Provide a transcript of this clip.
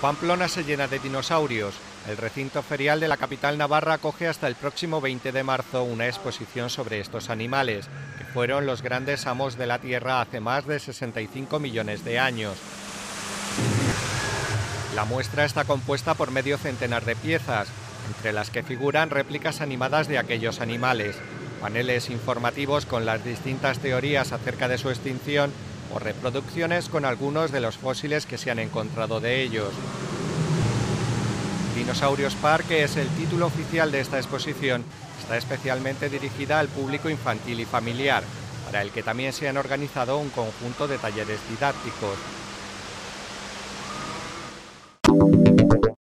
Pamplona se llena de dinosaurios. El recinto ferial de la capital navarra acoge hasta el próximo 20 de marzo una exposición sobre estos animales, que fueron los grandes amos de la Tierra hace más de 65 millones de años. La muestra está compuesta por medio centenar de piezas, entre las que figuran réplicas animadas de aquellos animales, paneles informativos con las distintas teorías acerca de su extinción o reproducciones con algunos de los fósiles que se han encontrado de ellos. Dinosaurios Park, es el título oficial de esta exposición, está especialmente dirigida al público infantil y familiar, para el que también se han organizado un conjunto de talleres didácticos.